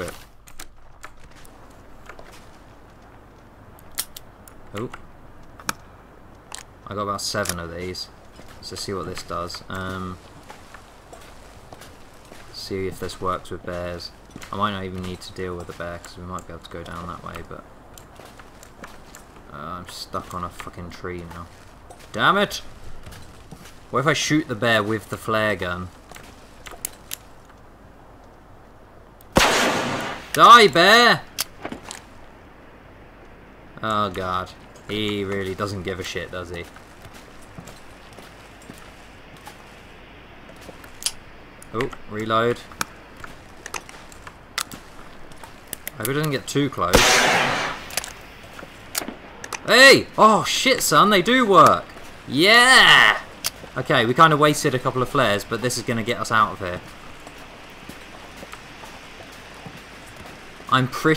equip. Oh. I got about seven of these. Just see what this does. Um, see if this works with bears. I might not even need to deal with the bear because we might be able to go down that way, but uh, I'm stuck on a fucking tree now. Damn it! What if I shoot the bear with the flare gun? Die, bear! Oh god. He really doesn't give a shit, does he? Oh, reload. I hope it doesn't get too close. Hey! Oh shit, son, they do work! Yeah! Okay, we kind of wasted a couple of flares, but this is going to get us out of here. I'm pretty